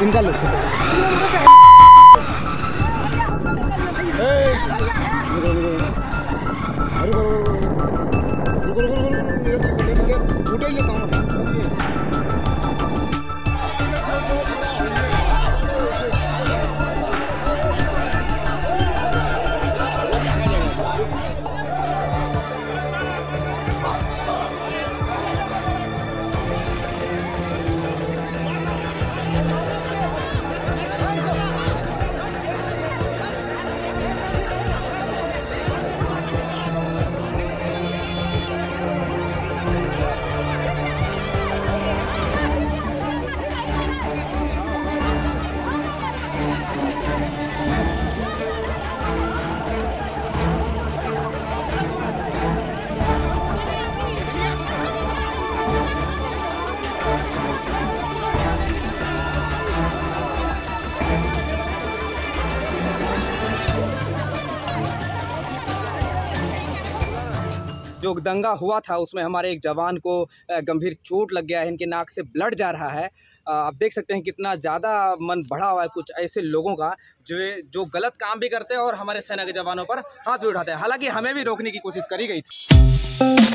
इनका लुक रुको रुको रुको रुको रुको रुको रुको रुको रुको रुको रुको रुको रुको रुको रुको रुको जो दंगा हुआ था, उसमें हमारे एक जवान को गंभीर चोट लग गया है, इनके नाक से ब्लड जा रहा है। आप देख सकते हैं कितना ज़्यादा मन बढ़ा हुआ है कुछ ऐसे लोगों का, जो जो गलत काम भी करते हैं और हमारे सेना के जवानों पर हाथ भी उठाते हैं। हालाँकि हमें भी रोकने की कोशिश करी गई थी।